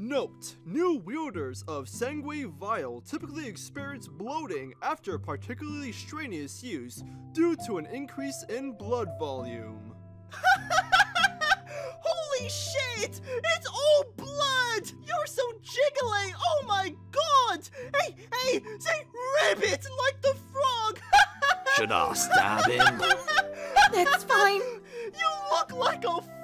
Note, new wielders of Sangue Vial typically experience bloating after particularly strenuous use due to an increase in blood volume. Holy shit! It's all blood! You're so jiggly! Oh my god! Hey, hey, say ribbit like the frog! Should I stab him? That's fine. You look like a!